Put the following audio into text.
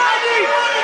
Friday!